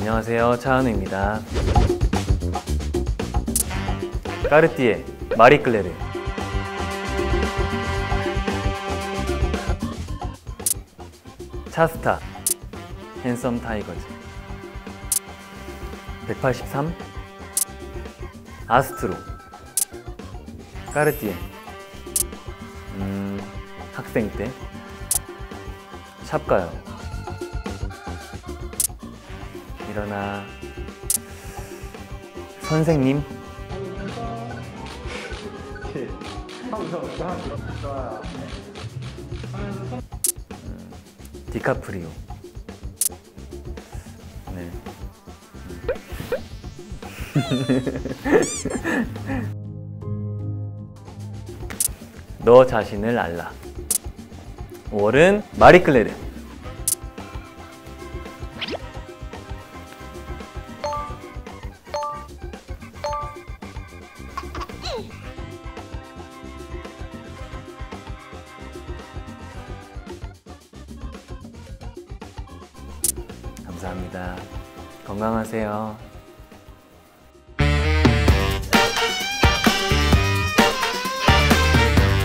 안녕하세요. 차은우입니다. 까르띠에 마리클레르. 차스타. 핸섬 타이거즈. 183 아스트로. 까르띠에. 음, 학생 때. 샵가요 일어나. 선생님. 음, 디카프리오. 네. 너 자신을 알라. 5월은 마리클레르 감사합니다. 건강하세요.